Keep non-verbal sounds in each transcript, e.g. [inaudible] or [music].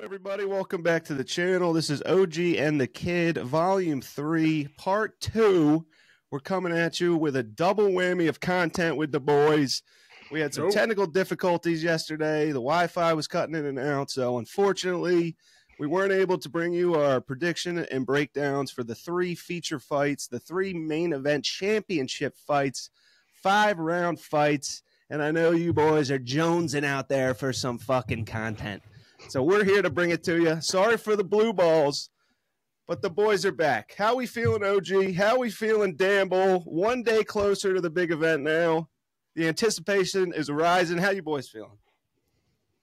on, everybody? Welcome back to the channel. This is OG and the Kid, Volume 3, Part 2. We're coming at you with a double whammy of content with the boys. We had some Nope. technical difficulties yesterday. The Wi Fi was cutting in and out. So, unfortunately, we weren't able to bring you our prediction and breakdowns for the three feature fights, the three main event championship fights, five round fights. And I know you boys are jonesing out there for some fucking content. So we're here to bring it to you. Sorry for the blue balls, but the boys are back. How we feeling, OG? How we feeling, Damble? One day closer to the big event now. The anticipation is rising. How you boys feeling?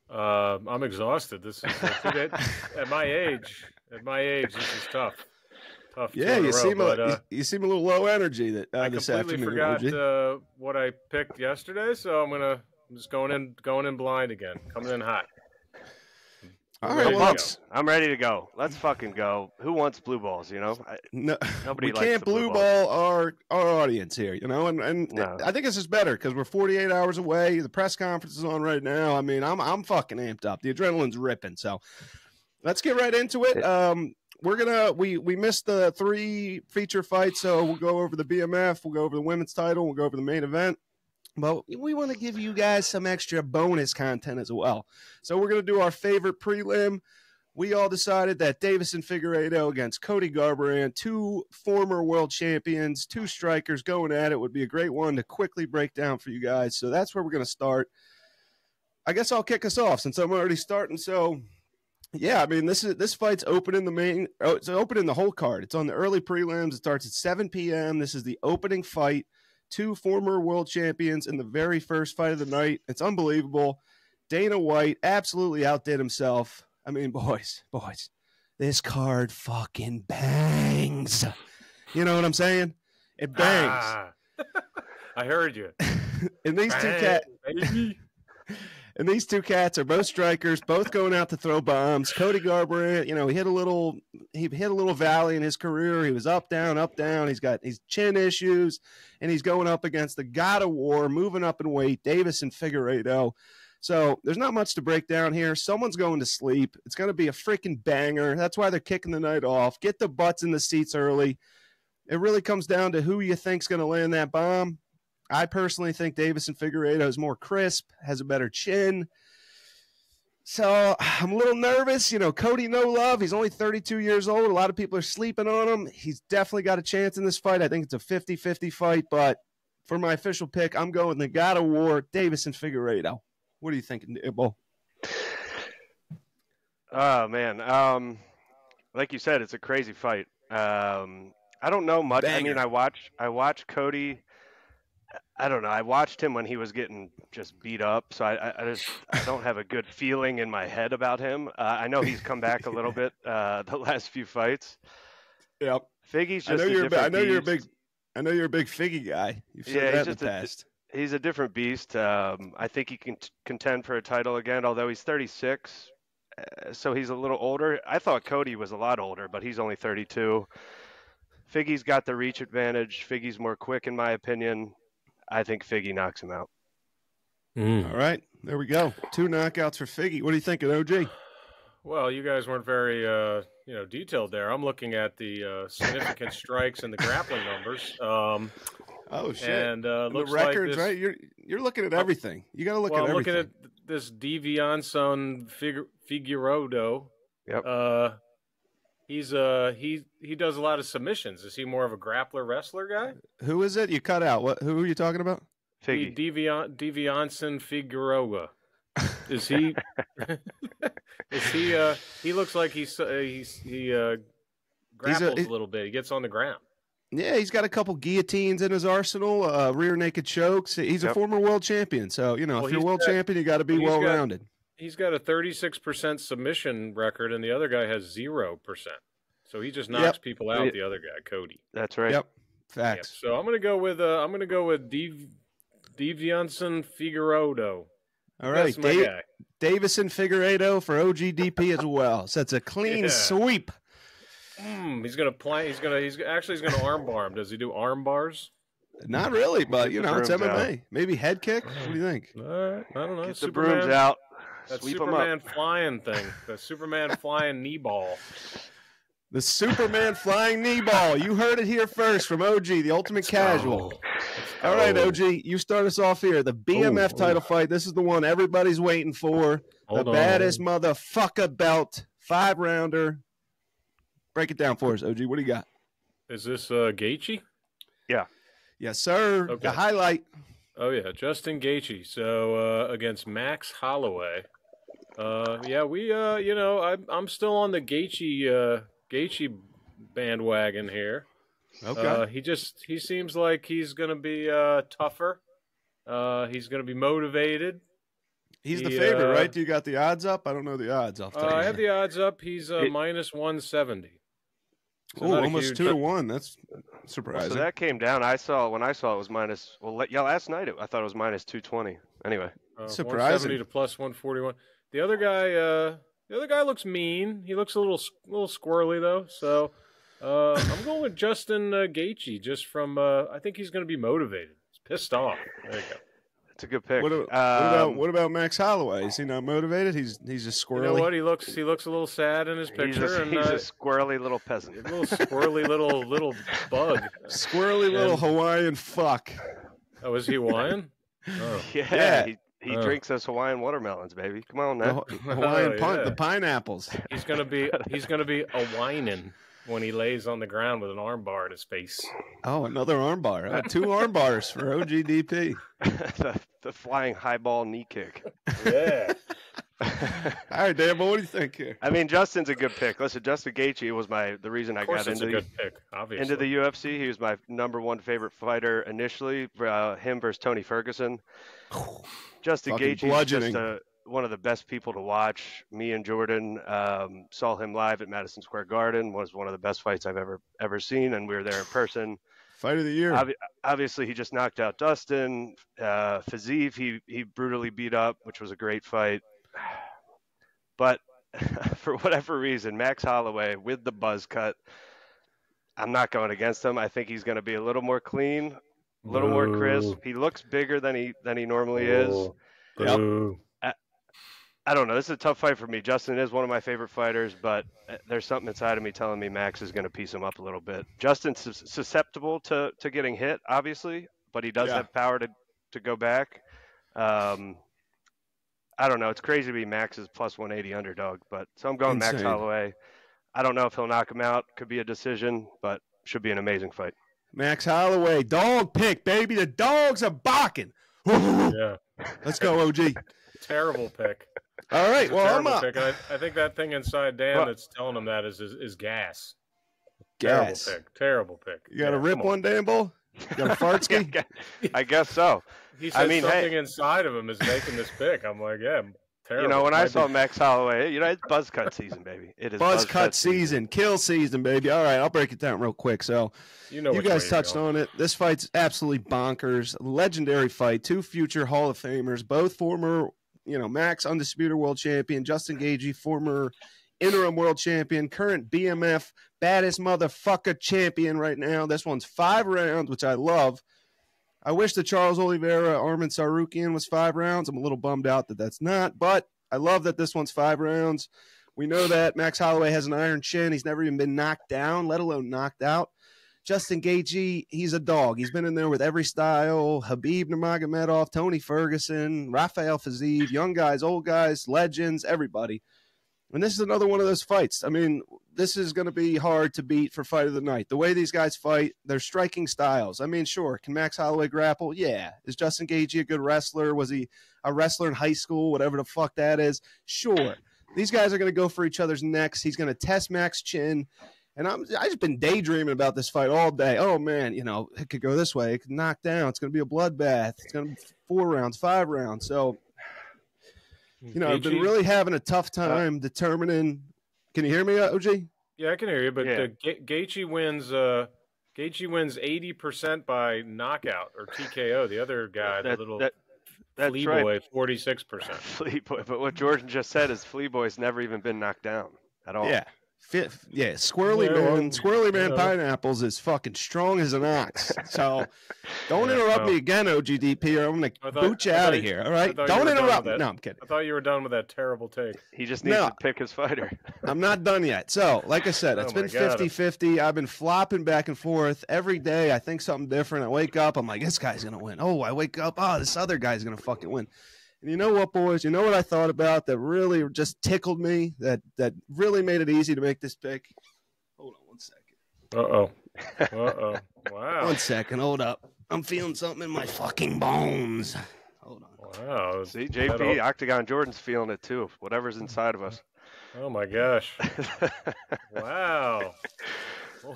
Um, I'm exhausted. This is at, [laughs] at my age. At my age, this is tough. Tough. Yeah, you row, seem but, a, uh, you, you seem a little low energy that uh, I this completely afternoon. forgot uh, what I picked yesterday, so I'm gonna I'm just going in going in blind again, coming in hot. All ready well. I'm ready to go. Let's fucking go. Who wants blue balls? You know, I, no, nobody we can't blue blue ball our our audience here, you know, and and No. I think this is better because we're 48 hours away. The press conference is on right now. I mean, I'm I'm fucking amped up. The adrenaline's ripping. So let's get right into it. Um, we're gonna we we missed the three feature fights, so we'll go over the BMF, we'll go over the women's title, we'll go over the main event. But we want to give you guys some extra bonus content as well. So we're gonna do our favorite prelim we all decided that Deiveson Figueiredo against Cody Garbrandt, two former world champions, two strikers going at it, would be a great one to quickly break down for you guys. So that's where we're going to start. I guess I'll kick us off since I'm already starting. So, yeah, I mean this is this fight's opening the main. Oh, it's opening the whole card. It's on the early prelims. It starts at 7 p.m. This is the opening fight. Two former world champions in the very first fight of the night. It's unbelievable. Dana White absolutely outdid himself. I mean, [laughs] boys, boys, this card fucking bangs. You know what I'm saying? It bangs. Ah. [laughs] I heard you. [laughs] and these two Bang, cat baby. And these two cats are both strikers, both going out to throw bombs. Cody Garbrandt, you know, he hit a little he hit a little valley in his career. He was up, down, up, down. He's got his chin issues, and he's going up against the god of war, moving up in weight, Deiveson Figueiredo. So there's not much to break down here. Someone's going to sleep. It's going to be a freaking banger. That's why they're kicking the night off. Get the butts in the seats early. It really comes down to who you think's going to land that bomb. I personally think Deiveson Figueiredo is more crisp, has a better chin. So [sighs] I'm a little nervous. You know, Cody, no love. He's only 32 years old. A lot of people are sleeping on him. He's definitely got a chance in this fight. I think it's a 50 50 fight. But for my official pick, I'm going the God of War, Deiveson Figueiredo. What are you thinking, Ibbo? Oh man, um, like you said, it's a crazy fight. Um, I don't know much. I mean, I watch, I watch Cody. I don't know. I watched him when he was getting just beat up, so I, I, I just I don't have a good feeling in my head about him. Uh, I know he's come back a little bit uh, [laughs] the last few fights. Yep. Figgy's I just know a you're. A, I know you're a big. I know you're a big Figgy guy. You've said Yeah, that he's in the a- past. He's a different beast. Um, I think he can t- contend for a title again, although he's 36, uh, so he's a little older. I thought Cody was a lot older, but he's only 32. Figgy's got the reach advantage. Figgy's more quick, in my opinion. I think Figgy knocks him out. Mm. All right, there we go. Two knockouts for Figgy. What do you think of OG? Well, you guys weren't very, uh, you know, detailed there. I'm looking at the uh, significant [laughs] strikes and the grappling numbers. Um, Oh shit! and uh, And the records, like this, right? You're you're looking at everything. You got to look well, at I'm everything. looking at this Devianson Figu- Figueroado. Yep. Uh, he's uh he he does a lot of submissions. Is he more of a grappler wrestler guy? Who is it? You cut out. What? Who are you talking about? Figgy. De- Devian Devianson Figueroa. [laughs] Is he? [laughs] is he? Uh, he looks like he's uh, he's he uh, He's a- grapples a, he- little bit. He gets on the ground. Yeah, he's got a couple guillotines in his arsenal. Uh, rear naked chokes. He's a former world champion. So you know, Well, if you're he's world got- champion, you got to be he's got- well rounded. He's got a 36% submission record, and the other guy has 0%. So he just knocks Yep. people out, the other guy, Cody. That's right. Yep. Yeah, Facts. so I'm going to go with uh, I'm going to go with Dev- Devianson Figueroado. All right, That's my Dave, guy. Deiveson Figueiredo for OGDP [laughs] as well. So it's a clean Yeah. sweep. Mm, he's going to play. He's going to. He's actually he's going to arm bar him. Does he do arm bars? Not really, but you Get the know, it's brooms MMA. Maybe head kick. What do you think? All right, I don't know. Get the brooms out. That Sweep 'em up. Superman flying thing, the Superman flying knee ball. The Superman flying knee ball. You heard it here first from OG, the ultimate casual. All right, OG, you start us off here. The BMF Oh, title fight. This is the one everybody's waiting for. Hold the on. baddest motherfucker belt, five rounder. Break it down for us, OG. What do you got? Is this uh, Gaethje? Yeah. Yes, sir. Okay. The highlight. Oh yeah, Justin Gaethje. So uh, against Max Holloway. Uh, yeah, we uh, you know, I'm I'm still on the Gaethje uh, Gaethje bandwagon here. Okay. Uh, he just he seems like he's gonna be uh, tougher. Uh, he's gonna be motivated. He's the he, favorite, uh, right? Do you got the odds up? I don't know the odds off the Uh, I have the odds up. He's uh, It- minus one seventy. So Oh, almost huge- two to one. That's surprising. So surprising. that came down. I saw when I saw it was minus. Well, yeah, last night it, I thought it was minus two twenty. Anyway, Uh, Surprising. 170 to plus 141. The other guy, uh, the other guy looks mean. He looks a little, little squirrely though. So uh, I'm going with Justin uh, Gaethje, just from. Uh, I think he's going to be motivated. He's pissed off. There you go. it's a good pick. what, a- what about Um, what about Max Holloway? Is he not motivated? He's he's just You know what? He looks, he looks a little sad in his He's, picture, a, and he's uh, a squirrely little a peasant. little squirrely little little bug. Squirrely little Hawaiian fuck. Oh, is he Hawaiian? [laughs] Oh. Yeah, Yeah. he, he Oh. drinks those Hawaiian watermelons, baby. Come on The now. [laughs] Hawaiian Oh, pun- yeah. the pineapples. He's gonna be, he's gonna be a whining when he lays on the ground with an armbar in his face. Oh, another armbar. Uh, two arm bars for OGDP. [laughs] the, the flying highball knee kick. Yeah. [laughs] All right, Dan, but what do you think here? I mean, Justin's a good pick. Listen, Justin Gaethje was my the reason I Of course, got into a the, good pick. Obviously. into the UFC. He was my number one favorite fighter initially. Uh, him versus Tony Ferguson. [sighs] [sighs] [sighs] Justin Gaethje is just a, one of the best people to watch. Me and Jordan um, saw him live at Madison Square Garden. Was one of the best fights I've ever ever seen, and we were there in person. Fight of the year. Obvi- obviously, he just knocked out Dustin. Uh, Fiziev, he he brutally beat up, which was a great fight. [sighs] But [laughs] for whatever reason, Max Holloway with the buzz cut, I'm not going against him. I think he's going to be a little more clean, a little more crisp. He looks bigger than he than he normally is. Yep. Boo. I don't know. This is a tough fight for me. Justin is one of my favorite fighters, but uh, there's something inside of me telling me Max is going to piece him up a little bit. Justin's susceptible to, to getting hit, obviously, but he does Yeah. have power to, to go back. Um, I don't know. It's crazy to be Max's plus 180 underdog, but so I'm going Max Insane. Holloway. I don't know if he'll knock him out. Could be a decision, but should be an amazing fight. Max Holloway, dog pick, baby. The dogs are barking. Yeah. Let's go, OG. [laughs] Terrible pick. All right, well, I'm up. pick. I, I think that thing inside Dan Well- that's telling him that is is, is gas. Gas. Terrible pick. Terrible pick. You got to Yeah, rip come on. one, Dan Bull? You got a fartski? [laughs] I guess so. He I said mean, hey- something inside of him is making this pick. I'm like, yeah, terrible. You know, when I Might saw be- Max Holloway, you know, it's buzz cut season, baby. It is Buzz cut season, kill season, baby. All right, I'll break it down real quick. So, you know, you guys touched on it. This fight's absolutely bonkers. Legendary fight. Two future Hall of Famers, both former, you know, Max undisputed world champion, Justin Gaethje, former interim world champion, current BMF baddest motherfucker champion right now. This one's five rounds, which I love. I wish the Charles Oliveira Armin Tsarukyan was five rounds. I'm a little bummed out that that's not, but I love that this one's five rounds. We know that Max Holloway has an iron chin. He's never even been knocked down, let alone knocked out. Justin Gaethje, he's a dog. He's been in there with every style: Khabib Nurmagomedov, Tony Ferguson, Rafael Fiziev, young guys, old guys, legends, everybody. And this is another one of those fights. I mean, this is going to be hard to beat for fight of the night. The way these guys fight, their striking styles. I mean, sure, can Max Holloway grapple? Yeah. Is Justin Gaethje a good wrestler? Was he a wrestler in high school? Whatever the fuck that is. Sure. These guys are going to go for each other's necks. He's going to test Max chin. And I'm I just been daydreaming about this fight all day. Oh man, you know, it could go this way. It could knock down. It's going to be a bloodbath. It's going to be four rounds, five rounds. So, you know, I've been really having a tough time determining. Can you hear me, uh, OG? Yeah, I can hear you, but Yeah. uh, Ga- Gaethje wins. Uh, Gaethje wins eighty percent by knockout or TKO. The other guy, That- the little that- that's flea right. boy, forty six percent. [laughs] Flea Boy. But what Jordan just said is Flea Boy's never even been knocked down at all. Yeah. Fit, yeah, Squirrely Yeah, Man, well, Squirrely Man yeah. Pineapples is fucking strong as an ox. So [laughs] don't Yeah, interrupt well. me again, OGDP, or I'm gonna thought- boot you out of here. All I right, thought you don't interrupt me. No, I'm kidding. I thought you were done with that terrible take. He just needs No. to pick his fighter. [laughs] I'm not done yet. So, like I said, [laughs] Oh it's my been God. 50 50. I've been flopping back and forth every day. I think something different. I wake up, I'm like, this guy's going to win. Oh, I wake up, oh, this other guy's going to fucking win. And you know what, boys? You know what I thought about that really just tickled me, that, that really made it easy to make this pick? Hold on one second. Uh oh. Uh oh. Wow. One second. Hold up. I'm feeling something in my fucking bones. Hold on. Wow. See, JP, Octagon Jordan's feeling it too. Whatever's inside of us. Oh my gosh. [laughs] Wow.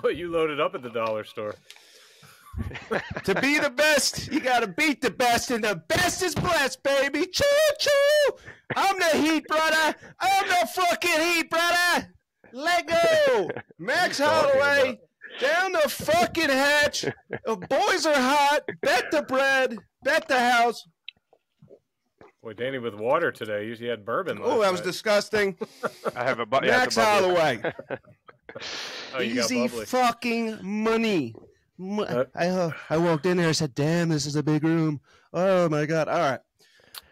Boy, you loaded up at the dollar store. [laughs] to be the best, you got to beat the best, and the best is blessed, baby. Choo choo! I'm the Heat, brother. I'm the fucking Heat, brother. Let go, [laughs] Max talking Holloway. Down the fucking hatch. The boys are hot. Bet the bread. Bet the house. Boy, Danny with water today. Usually had bourbon. Oh, last that was night. disgusting. [laughs] I have a bu- Max it's a. Holloway. Oh, Easy fucking money. Mo- Uh, I uh, I walked in there. I said, "Damn, this is a big room." Oh my god! All right,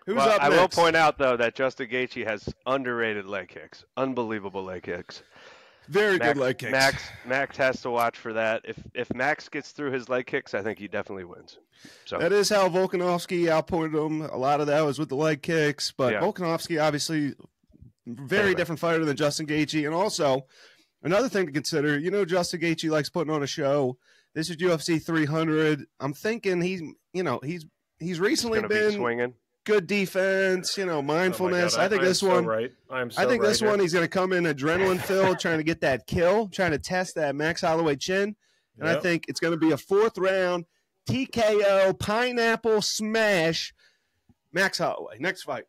who's Well, up I next? will point out though that Justin Gaethje has underrated leg kicks, unbelievable leg kicks. Very Max, good leg kicks. Max Max has to watch for that. If if Max gets through his leg kicks, I think he definitely wins. So That is how Volkanovski outpointed him. A lot of that was with the leg kicks, but Yeah. Volkanovski obviously very Anyway. different fighter than Justin Gaethje, and also another thing to consider. You know, Justin Gaethje likes putting on a show. This is UFC 300. I'm thinking he's, you know, he's he's recently gonna be been swinging. good defense. You know, Oh mindfulness. God, I think I'm this so one. Right. I'm so I think right this here. one he's going to come in adrenaline filled, trying to get that kill, trying to test that Max Holloway chin. And I think it's going to be a fourth round TKO pineapple smash. Max Holloway. Next fight.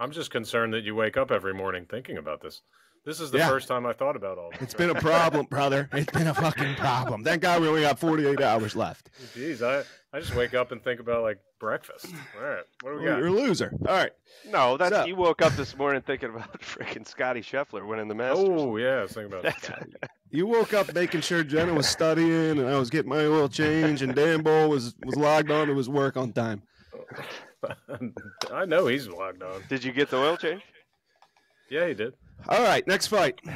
I'm just concerned that you wake up every morning thinking about this. This is the Yeah. first time I thought about all this. It's been a problem, brother. It's been a fucking problem. Thank God we only got 48 hours left. Jeez, I, I just wake up and think about like breakfast. All right, what do we got? You're a loser. All right. No, that's So- you woke up this morning thinking about [laughs] freaking Scotty Scheffler winning the Masters. Oh yeah, I was thinking about that. [laughs] You woke up making sure Jenna was studying and I was getting my oil change and Dan Bull was, was logged on to his work on time. [laughs] I know he's logged on. Did you get the oil change? Yeah, he did. All right. Next fight. [laughs]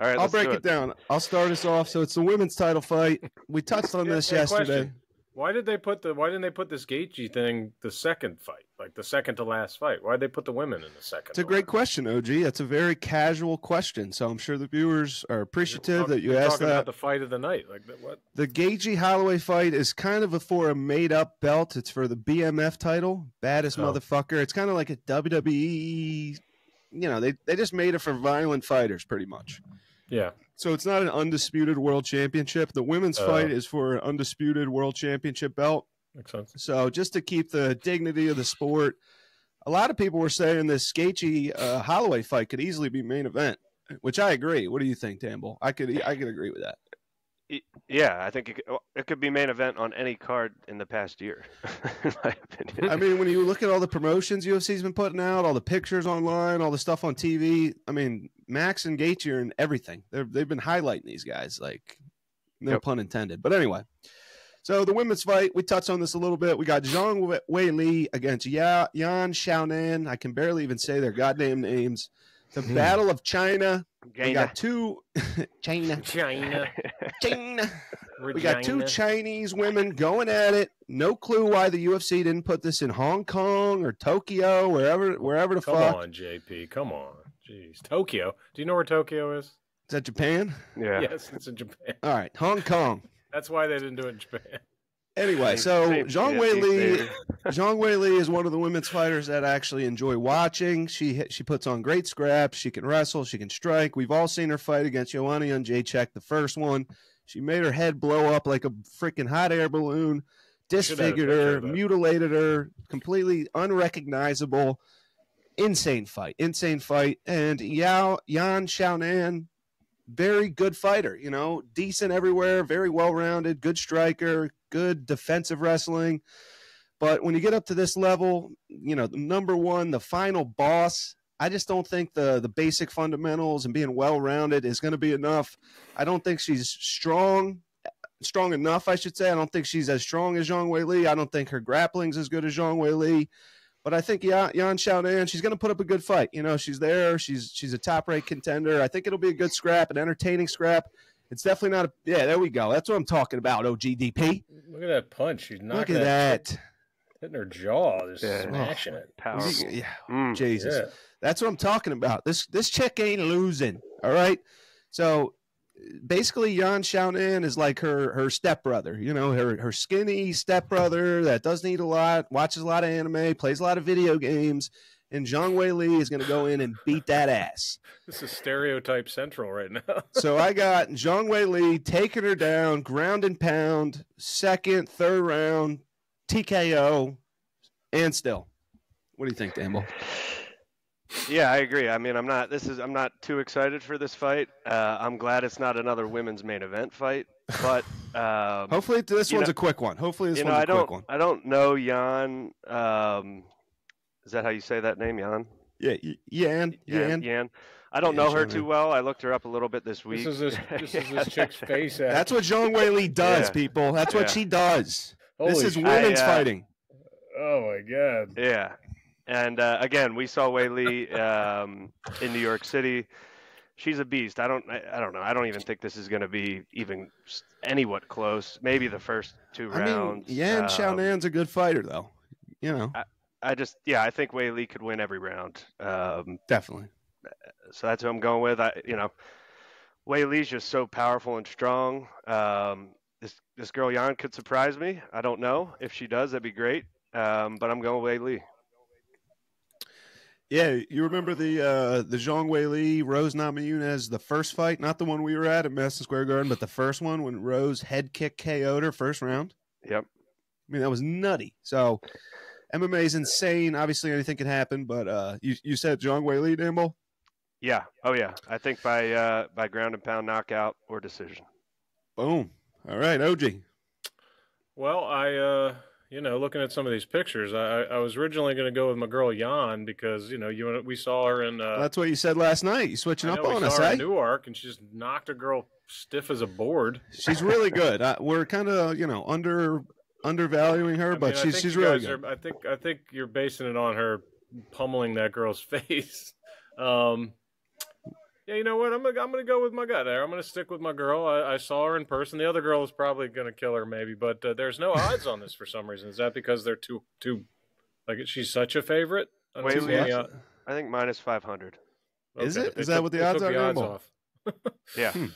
All right, I'll break do it down. I'll start us off. So it's the women's title fight. We touched on this yesterday. question. Why did they put the Why didn't they put this Gaethje thing the second fight, like the second to last fight? Why did they put the women in the second? It's a great last? question, OG. That's a very casual question. So I'm sure the viewers are appreciative that you asked that. about the fight of the night, like what? The Gaethje Holloway fight is kind of a, for a made up belt. It's for the BMF title, baddest Oh. motherfucker. It's kind of like a WWE. You know, they, they just made it for violent fighters, pretty much. Yeah, So it's not an undisputed world championship. The women's Oh. fight is for an undisputed world championship belt. makes sense. So just to keep the dignity of the sport, a lot of people were saying this Gaethje uh, Holloway fight could easily be main event, which I agree. What do you think, Tamble? I could I could agree with that. Yeah, I think it could, it could be main event on any card in the past year, [laughs] in my opinion. I mean, when you look at all the promotions UFC's been putting out, all the pictures online, all the stuff on TV, I mean, Max and Gaethje in everything. They're, they've been highlighting these guys, like no Yep. pun intended. But anyway, so the women's fight, we touched on this a little bit. We got Zhang Wei Li against Ya- Yan Xiaonan. I can barely even say their goddamn names. The Hmm. Battle of China. We got two [laughs] China, China, [laughs] China. We got two Chinese women going at it. No clue why the UFC didn't put this in Hong Kong or Tokyo, wherever, wherever the Come fuck. on, JP. Come on. Jeez, Tokyo. Do you know where Tokyo is? Is that Japan? yeah. Yes, it's in Japan. All right, Hong Kong. That's why they didn't do it in Japan. Anyway, so Zhang Wei Li. [laughs] Zhang Wei Li is one of the women's fighters that I actually enjoy watching. She she puts on great scraps. She can wrestle. She can strike. We've all seen her fight against Joanna Jacek, the first one. She made her head blow up like a freaking hot air balloon, Should have had a disfigured her, mutilated her, completely unrecognizable. Insane fight, insane fight. And Yao Yan Xiaonan, very good fighter. You know, decent everywhere, very well rounded, good striker, good defensive wrestling. But when you get up to this level, you know, the number one, the final boss, I just don't think the the basic fundamentals and being well rounded is going to be enough. I don't think she's strong, strong enough. I should say. I don't think she's as strong as Zhang Wei Li. I don't think her grappling's as good as Zhang Wei Li. But I think Yan, Yan Xiaonan, she's going to put up a good fight. You know, she's there. She's she's a top rate contender. I think it'll be a good scrap, an entertaining scrap. It's definitely not a yeah. There we go. That's what I'm talking about. OGDP. Look at that punch. She's Look knocking at that. that. hitting her jaw, just Yeah. smashing it. Powerful. Yeah, Mm. Jesus. Yeah. That's what I'm talking about. This this chick ain't losing. All right. So basically, Yan Xiaonan is like her her stepbrother. You know, her her skinny stepbrother that doesn't eat a lot, watches a lot of anime, plays a lot of video games, and Zhang Wei Li is going to go in and beat that ass. This is stereotype central right now. [laughs] So I got Zhang Wei Li taking her down, ground and pound, second, third round, TKO, and still. What do you think, Damble? Yeah, I agree. I mean, I'm not. This is. I'm not too excited for this fight. Uh, I'm glad it's not another women's main event fight. But um, Hopefully, this one's know- a quick one. Hopefully, this you know, one's I a quick don't. one. I don't know Jan. Um, is that how you say that name, Jan? Yeah, y- Yan, Yan. Yan. I don't Yeah, know her too well. I looked her up a little bit this week. This is this, [laughs] this is this chick's [laughs] face. Act. That's what Zhang Wei Li does, Yeah. people. That's what Yeah. she does. this is women's I, uh, fighting. Oh my god. Yeah, and uh, again, we saw Wei Li um, in New York City. She's a beast. I don't. I, I don't know. I don't even think this is going to be even anywhat close. Maybe the first two I mean, rounds. Yan Um, Xiaonan's a good fighter, though. You know, I just, yeah, I think Wei Li could win every round. Um, definitely. so that's who I'm going with. I, you know, Wei Li's just so powerful and strong. Um, this this girl Yan could surprise me. I don't know if she does. That'd be great. Um, but I'm going Wei Li. Yeah, you remember the uh, the Zhang Wei Li Rose Namajunas, the first fight, not the one we were at at Madison Square Garden, but the first one when Rose head kick KO'd her first round. Yep. I mean, that was nutty. So MMA is insane. Obviously, anything can happen, but uh, you you said Zhang Wei Li, Damble? Yeah. Oh yeah. I think by uh, by ground and pound knockout or decision. Boom. All right, OG. Well, I uh you know, looking at some of these pictures, I I was originally going to go with my girl Jan because you know you and- we saw her in uh, That's what you said last night. You switching I up on us, eh? Newark, and she just knocked a girl stiff as a board. She's really [laughs] good. Uh, we're kind of, you know, under undervaluing her, I but mean, she's she's really good. Are, I think I think you're basing it on her pummeling that girl's [laughs] face. Um, yeah, you know what? I'm gonna I'm gonna go with my gut there. I'm gonna stick with my girl. I, I saw her in person. The other girl is probably gonna kill her, maybe, but uh, there's no odds on this for some reason. Is that because they're too too like she's such a favorite? I Wait, see wait. any od- I think minus 500. Is Okay, it? they that took- what the odds took are, The odds off. [laughs] Yeah. Hmm.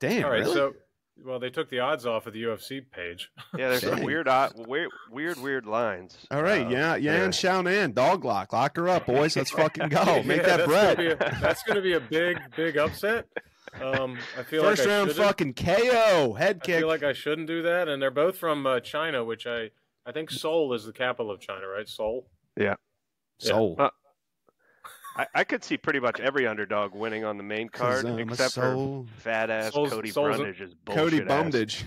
Damn, All right, really? so well, they took the odds off of the UFC page. [laughs] Yeah. There's some weird, weird, weird, weird lines. All right, Uh, yeah, there. Yan Xiaonan, dog lock, lock her up, boys. Let's fucking go, [laughs] make Yeah, that that's bread. Gonna a, [laughs] that's going to be a big, big upset. Um, I feel First like I round, shouldn't- fucking KO, head kick. I feel like I shouldn't do that, and they're both from uh, China, which I I think Seoul is the capital of China, right? Seoul. Yeah. Uh, I, I could see pretty much every underdog winning on the main card, uh, Kazama except for fat ass Soul's- Cody Soul's a- Brundage's bullshit Cody ass. Bumdage.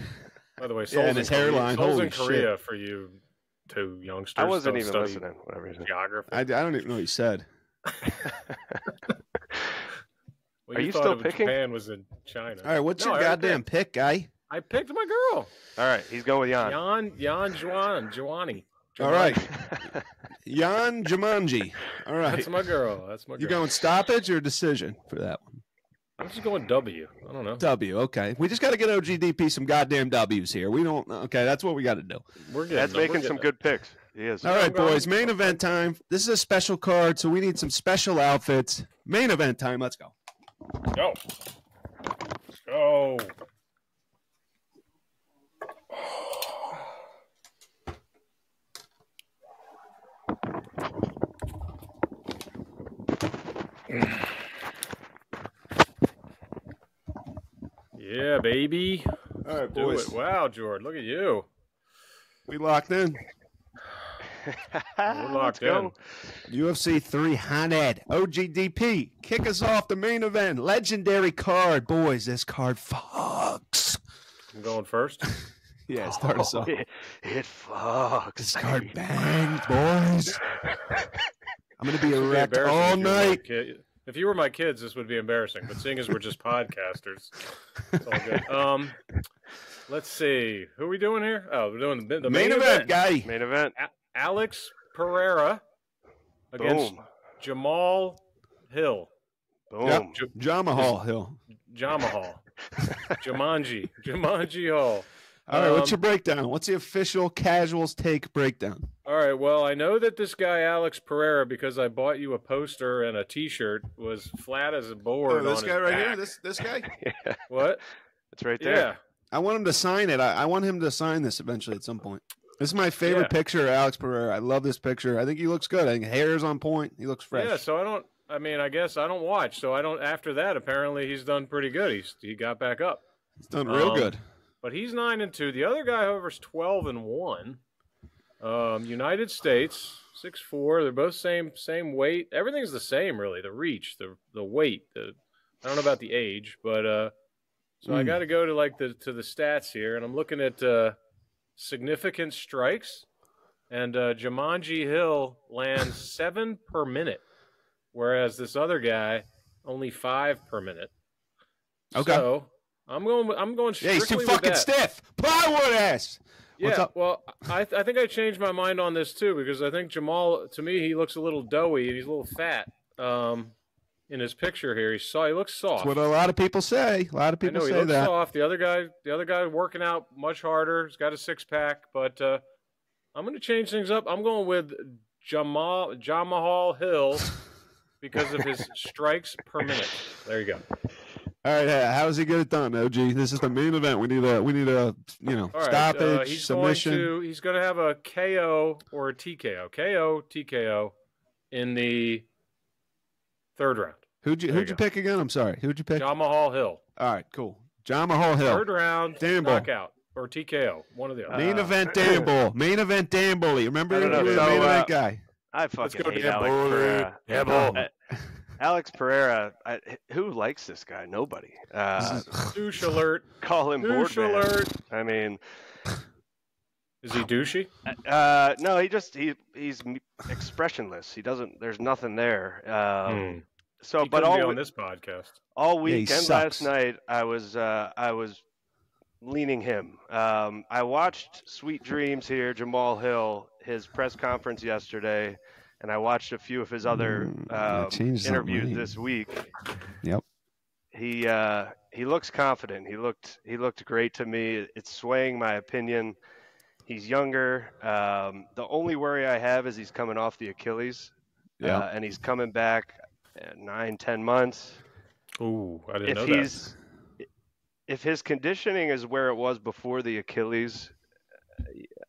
By the way, Yeah, and in his Korea. hairline, Seoul's holy in Korea for you two youngsters. I wasn't don't even listening. Whatever. Geography. I, I don't even know what you said. [laughs] Well, Are you you thought still of picking? Japan was in China. All right, what's No, your goddamn pick, guy? I picked my girl, All right, he's going with Jan. Jan Jan Juan Juani. All right, Yan [laughs] Jumanji. All right, That's my girl. That's my girl. you going stoppage or decision for that one? I'm just going W. I don't know. W. Okay, we just got to get OGDP some goddamn W's here. We don't. Okay, that's what we got to do. We're good. That's we're making some good picks. He is. All right, boys. Main event time. This is a special card, so we need some special outfits. Main event time. Let's go. Go. Let's go. Yeah, baby. All right, Do boys. it. Wow, George, look at you. We locked in. We're [laughs] locked Let's go. UFC 300 OGDP. Kick us off the main event. Legendary card, boys. This card fucks. I'm going first. [laughs] Yeah, start us oh, off. It, it fucks. This card baby. bangs, boys. [laughs] I'm gonna be [laughs] This would be all if you were night. If you were my kids, this would be embarrassing. But seeing as we're just podcasters, it's all good. [laughs] Um, let's see, who are we doing here? Oh, we're doing the, the main, main, event, guy. Main event. A- Alex Pereira against Boom. Jamal Hill. Boom. Yep. Jama Hall Hill. Jamahal. [laughs] Jumanji. Jumanji Hall. All right, what's Um, your breakdown? What's the official casuals take breakdown? All right. Well, I know that this guy Alex Pereira, because I bought you a poster and a T-shirt, was flat as a board. Oh, this on guy his right here. This this guy. [laughs] Yeah, What? it's right there. Yeah. I want him to sign it. I, I want him to sign this eventually at some point. This is my favorite Yeah. picture of Alex Pereira. I love this picture. I think he looks good. I think hair is on point. He looks fresh. Yeah. So I don't. I mean, I guess I don't watch. So I don't. After that, apparently he's done pretty good. He's he got back up. He's done real Um, good. But he's nine and two. The other guy, however, is twelve and one. Um, United States, six four. They're both same same weight. Everything's the same, really. The reach, the the weight. The I don't know about the age, but uh, so I Mm. got to go to like the to the stats here, and I'm looking at uh, significant strikes, and uh, Jumanji Hill lands [laughs] seven per minute, whereas this other guy only five per minute. Okay. So I'm going. I'm going. Yeah, he's too fucking that. stiff. Plywood ass. Yeah, What's up? well, I, I think I changed my mind on this too because I think Jamal, to me, he looks a little doughy and he's a little fat. Um, in his picture here, he saw he looks soft. That's what a lot of people say. A lot of I people know he say looks that. soft. The other guy, the other guy, working out much harder. He's got a six pack, but uh, I'm going to change things up. I'm going with Jamal Jamahal Hill [laughs] because of his strikes per minute. There you go. All right, hey, how does he get it done, OG? This is the main event. We need a we need a you know All right, stoppage uh, he's submission. going to he's going to have a KO or a TKO, KO TKO in the third round. Who'd you There who'd you you pick again? I'm sorry. Who'd you pick? Jamahal Hill, All right, cool. John Mahal Hill. third round Damn ball. knockout or TKO, one of the other. Main Uh, event Dan Bull. Main event Dan Bully. Remember I you don't were know, the so, main uh, event guy. I fucking go, hate Dan Alex Bully. Pereira. Dan Bully. Uh, [laughs] Alex Pereira. I, who likes this guy? Nobody. Uh, Douche alert! call him Douche board man. alert! I mean, Is he douchey? uh, no, he just he he's expressionless. He doesn't. There's nothing there. Um, So, he but couldn't be all on this podcast. all Yeah, he weekend sucks. last night, I was uh, I was leaning him. Um, I watched Sweet Dreams here, Jamal Hill, his press conference yesterday, and I watched a few of his other Mm, um, interviews this week. Yep. He uh, he looks confident. He looked he looked great to me. It's swaying my opinion. He's younger. Um, the only worry I have is he's coming off the Achilles, Yeah. uh, and he's coming back at nine, ten months Ooh, I didn't if know he's if his conditioning is where it was before the Achilles,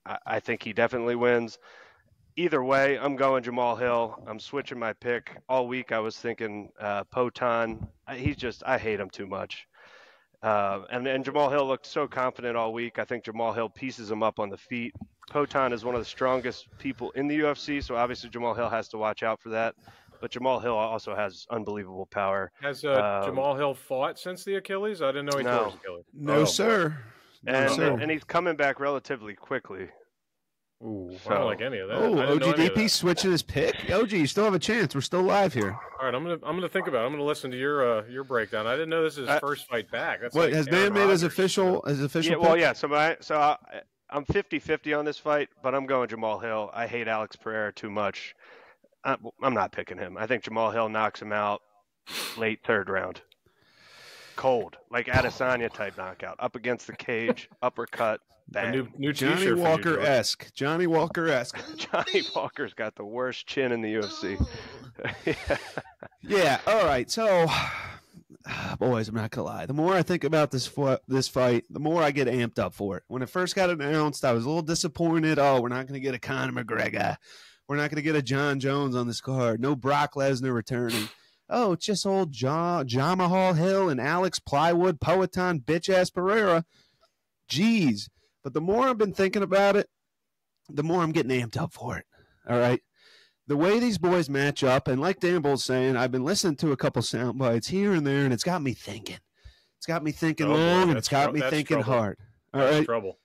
I, I think he definitely wins. Either way, I'm going Jamal Hill. I'm switching my pick all week. I was thinking uh, Poatan. He's just I hate him too much. Uh, and and Jamal Hill looked so confident all week. I think Jamal Hill pieces him up on the feet. Poatan is one of the strongest people in the UFC, so obviously Jamal Hill has to watch out for that. But Jamal Hill also has unbelievable power. Has uh, um, Jamal Hill fought since the Achilles? I didn't know he No. tore his Achilles. No, Oh, sir. No, and sir. and he's coming back relatively quickly. Ooh, I don't like any of that. Oh, I didn't know any of OGDP that. switching his pick. OG, you still have a chance. We're still live here. All right, I'm gonna I'm gonna think about. it. I'm gonna listen to your uh, your breakdown. I didn't know this is his Uh, first fight back. That's What like has Aaron Dan made his Rodgers. official his official? Yeah, well, pick? yeah. So my so I, I'm 50-50 on this fight, but I'm going Jamal Hill. I hate Alex Pereira too much. I, I'm not picking him. I think Jamal Hill knocks him out late third round. Cold, like Adesanya type knockout, up against the cage, [laughs] uppercut, A bang. new new Johnny T-shirt for you, Walker esque. Johnny Walker esque. [laughs] Johnny Walker's got the worst chin in the UFC. Oh. [laughs] Yeah. All right. So, [sighs] boys, I'm not gonna lie. The more I think about this fo- this fight, the more I get amped up for it. When it first got announced, I was a little disappointed. Oh, we're not gonna get a Conor McGregor. We're not gonna get a John Jones on this card. No Brock Lesnar returning. Oh, it's just old John Jamahal Hill and Alex Plywood, Poatan, bitch ass Pereira. Jeez. But the more I've been thinking about it, the more I'm getting amped up for it. All right the way these boys match up, and like Dan Bull's saying, I've been listening to a couple sound bites here and there, and it's got me thinking. It's got me thinking Oh, boy, long, and it's got trou- me thinking trouble. hard. All That's right. trouble.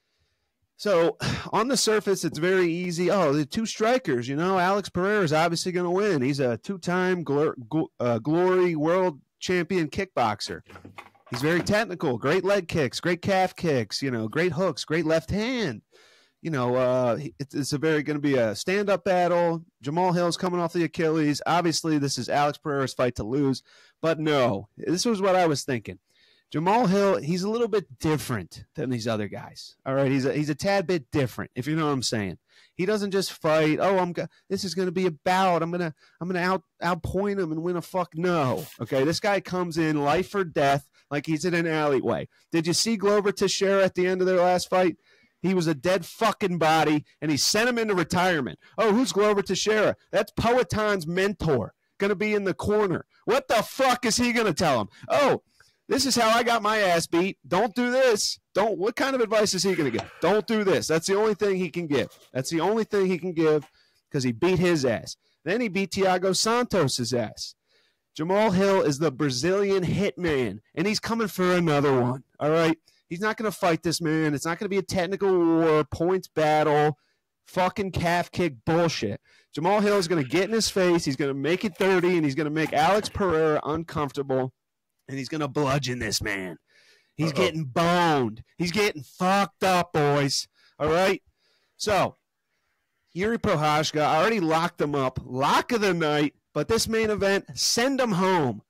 So [sighs] on the surface, it's very easy. Oh, the two strikers, you know, Alex Pereira is obviously going to win. He's a two-time gl- uh, glory world champion kickboxer. He's very technical, great leg kicks, great calf kicks, you know, great hooks, great left hand. You know, uh, it's, it's a very going to be a stand-up battle. Jamal Hill's coming off the Achilles. Obviously, this is Alex Pereira's fight to lose, but no, this was what I was thinking. Jamal Hill, he's a little bit different than these other guys. All right, he's a, he's a tad bit different, if you know what I'm saying. He doesn't just fight. Oh, I'm go- this is going to be a bout. I'm gonna I'm gonna out outpoint him and win a fuck. No, okay. This guy comes in life or death, like he's in an alleyway. Did you see Glover Teixeira at the end of their last fight? He was a dead fucking body, and he sent him into retirement. Oh, who's Glover Teixeira? That's Poatan's mentor. Going to be in the corner. What the fuck is he going to tell him? Oh, this is how I got my ass beat. Don't do this. Don't. What kind of advice is he going to give? Don't do this. That's the only thing he can give. That's the only thing he can give because he beat his ass. Then he beat Thiago Santos's ass. Jamal Hill is the Brazilian hitman, and he's coming for another one. All right. He's not going to fight this man. It's not going to be a technical war, points battle, fucking calf kick bullshit. Jamal Hill is going to get in his face. He's going to make it 30, and he's going to make Alex Pereira uncomfortable and he's gonna bludgeon this man. He's Uh-oh. getting boned. He's getting fucked up, boys. All right. So Yuri Prochazka, I already locked him up. Lock of the night. But this main event, send him home.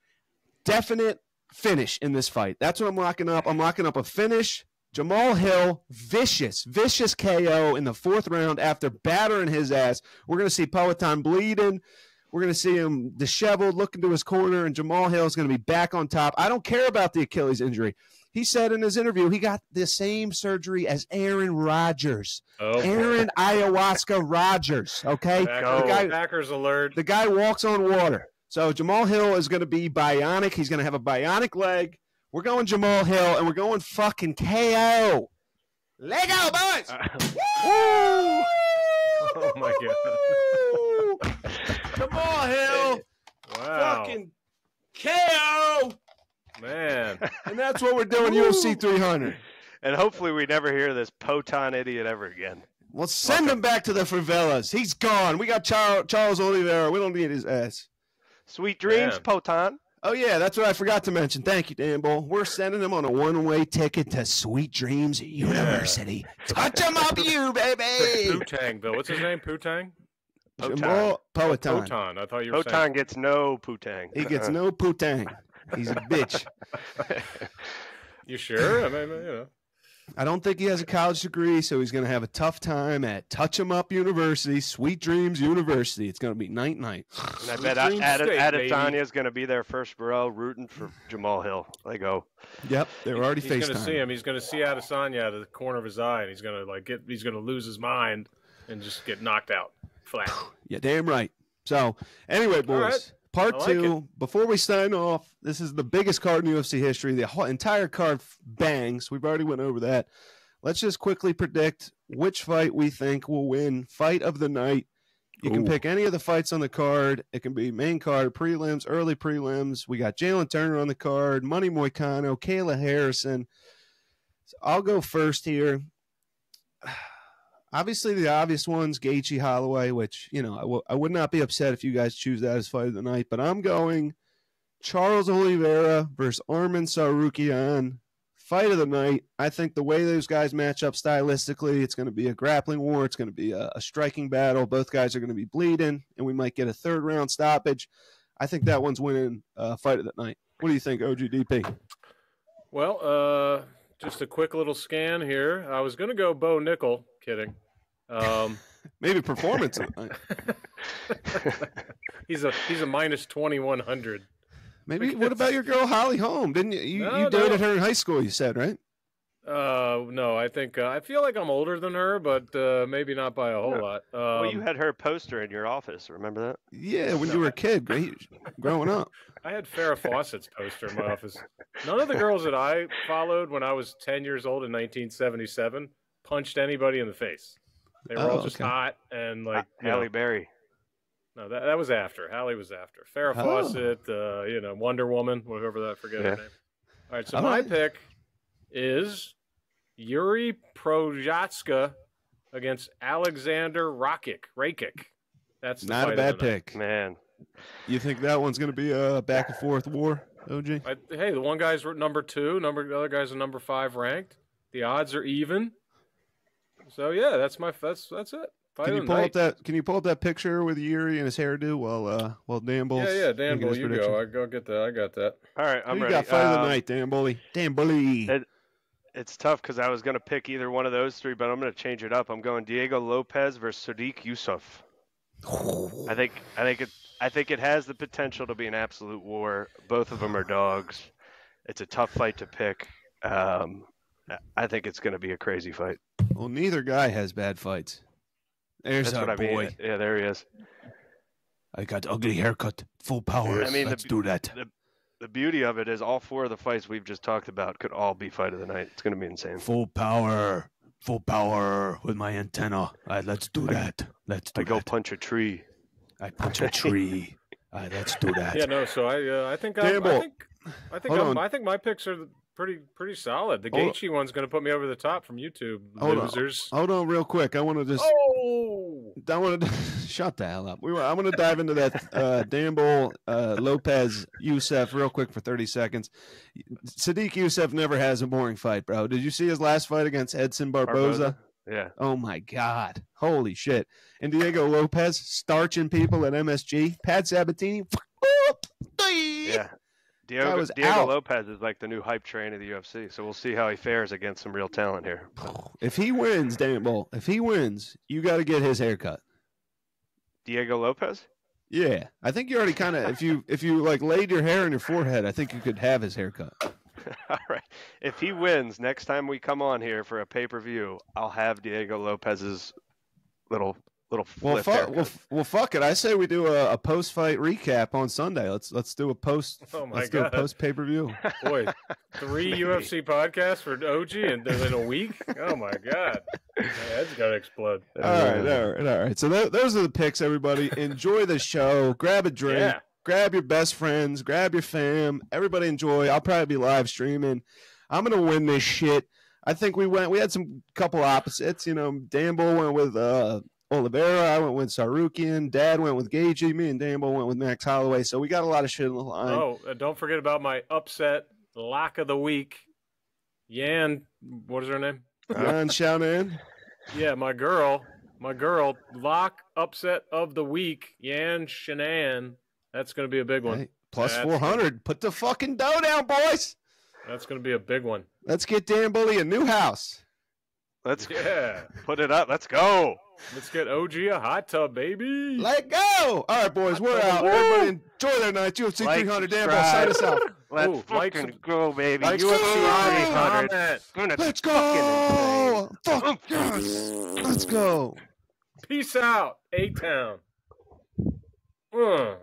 Definite finish in this fight. That's what I'm locking up. I'm locking up a finish. Jamal Hill, vicious, vicious KO in the fourth round after battering his ass. We're going to see Poatan bleeding. We're going to see him disheveled, looking to his corner, and Jamal Hill is going to be back on top. I don't care about the Achilles injury. He said in his interview he got the same surgery as Aaron Rodgers. Oh, Aaron Ayahuasca Rodgers. Okay, Packers, the guy, Packers alert. the guy walks on water. So Jamal Hill is going to be bionic. He's going to have a bionic leg. We're going Jamal Hill, and we're going fucking KO. Lego boys. Woo! [laughs] Oh my god. [laughs] Jamal Hill, Wow, fucking KO, man. [laughs] and that's what we're doing. UFC 300. And hopefully we never hear this Poatan idiot ever again. Well, send him back to the favelas. He's gone. We got Charles, Charles Oliveira. We don't need his ass. Sweet dreams, Man. Poatan. Oh yeah, that's what I forgot to mention. Thank you, Dan Bull. We're sending him on a one-way ticket to Sweet Dreams University. Touch him up, you baby. Putang, Bill. What's his name? Putang? Potan. Jamal Poatan. Potan. I thought you were Poatan gets no putang. He gets [laughs] no putang. He's a bitch. [laughs] You sure? I mean, you know. I don't think he has a college degree, so he's going to have a tough time at Touch 'em Up University, Sweet Dreams University. It's going to be night night. And I bet dreams Ad- state, baby. Adesanya's going to be there first row rooting for Jamal Hill. They go. Yep, they were already he's going to see FaceTime. him. He's going to see Adesanya out of the corner of his eye, and he's going to like get. He's going to lose his mind and just get knocked out flat. Yeah, damn right. So, anyway, boys, right. part like two. Before we sign off, this is the biggest card in UFC history. The whole entire card bangs. We've already went over that. Let's just quickly predict which fight we think will win. Fight of the night. You can pick any of the fights on the card. It can be main card, prelims, early prelims. We got Jalin Turner on the card, Money Moicano, Kayla Harrison. So I'll go first here. Obviously, the obvious ones, Gaethje Holloway, which, you know, I w- I would not be upset if you guys choose that as fight of the night, but I'm going Charles Oliveira versus Armin Tsarukyan. Fight of the night. I think the way those guys match up stylistically, it's going to be a grappling war. It's going to be a, a striking battle. Both guys are going to be bleeding, and we might get a third round stoppage. I think that one's winning uh, fight of the night. What do you think, OGDP? Well, uh, just a quick little scan here. I was going to go Bo Nickal. Kidding. Um, [laughs] Maybe performance of the night. he's a he's a minus twenty one hundred. Maybe what about your girl Holly Holm? Didn't you? You, No, you dated no. her in high school. You said right? Uh, no, I think uh, I feel like I'm older than her, but uh, maybe not by a whole No. lot. Um, well, you had her poster in your office. Remember that? Yeah, when you were a kid, great, growing up. I had Farrah Fawcett's poster in my office. None of the girls that I followed when I was 10 years old in 1977 punched anybody in the face. They were Oh, all just okay. hot and like you Halle know, Berry. no, that, that was after. Hallie was after. Farrah Oh. Fawcett, uh, you know, Wonder Woman, whatever that, forget Yeah. her name. All right, so All my right. pick is Yuri Prochazka against Alexander Rakic. Rakic. That's the Not a bad the night. pick. Man, You think that one's going to be a back and forth war, OG? I, hey, the one guy's number two, number the other guy's a number five ranked. The odds are even. So yeah, that's my that's that's it. Fight Can you pull night. up that? Can you pull up that picture with Yuri and his hairdo while uh while Dan Bull's Yeah, yeah, Dan Bull, his you prediction? go. I go get that. I got that. all right, I'm Who you ready. got fight of the Um, night, Dan Bully? Dan Bully. It- It's tough because I was going to pick either one of those three, but I'm going to change it up. I'm going Diego Lopes versus Sodiq Yusuff. [laughs] I think I think it I think it has the potential to be an absolute war. Both of them are dogs. It's a tough fight to pick. Um, I- I think it's going to be a crazy fight. Well, neither guy has bad fights. There's That's our what I boy. mean. Yeah, there he is. I got ugly haircut, full power. I mean, Let's b- do that. The, the beauty of it is all four of the fights we've just talked about could all be fight of the night. It's going to be insane. Full power, full power with my antenna. All right, let's do that. Let's do I go that. punch a tree. I punch a tree. [laughs] All right, let's do that. Yeah, no. So I uh, I think I'm, I think I think Hold I'm, on. I think my picks are pretty pretty solid. The Hold- Gaethje one's going to put me over the top from YouTube Hold on. losers. Hold on, real quick. I want to just. Oh, I want to [laughs] shut the hell up. We were. I want to dive into that uh, Damble uh, Lopes Yusuff real quick for thirty seconds. Sodiq Yusuff never has a boring fight, bro. Did you see his last fight against Edson Barboza? Yeah. Oh my God! Holy shit! And Diego Lopes starching people at MSG. Pat Sabatini. [laughs] Yeah. Diego, was Diego out. Lopes is like the new hype train of the UFC, so we'll see how he fares against some real talent here. [sighs] If he wins, Damble, if he wins, you got to get his haircut. Diego Lopes? Yeah, I think you already kind of if you if you like laid your hair on your forehead, I think you could have his haircut. [laughs] All right. If he wins, next time we come on here for a pay per view, I'll have Diego Lopes's little little Well, flip fuck, haircut. well, well, fuck it. I say we do a, a post fight recap on Sunday. Let's let's do a post. [laughs] Oh my let's do a God. post pay per view. [laughs] boy, three UFC podcasts for OG in, in a week. Oh my god, my head's got to explode. all right, all right, all right. So tho- those are the picks. Everybody, enjoy the show. Grab a drink. Yeah. Grab your best friends. Grab your fam. Everybody enjoy. I'll probably be live streaming. I'm gonna win this shit. I think we went. We had some couple opposites. You know, Dambo went with uh, Oliveira. I went with Tsarukyan. Dad went with Gaethje. Me and Dambo went with Max Holloway. So we got a lot of shit in the line. Oh, don't forget about my upset lock of the week. Yan, what is her name? Yan Xiaonan. Yeah, my girl, my girl, lock upset of the week. Yan Xiaonan. That's going to be a big one. Hey, plus That's 400. Put the fucking dough down, boys. That's going to be a big one. Let's get Dan Bully a new house. Let's Yeah, put it up. Let's go. Let's get OG a hot tub, baby. Let go. All right, boys, we're out. Woo! Everybody enjoy their night. UFC Like, 300. Dan Bull, sign us out. [laughs] Let's Ooh, like fucking some- go, baby. Like, UFC subscribe, 300. comment. Gonna be Let's go. Fuck yes. Let's go. Peace out, A Town. Uh.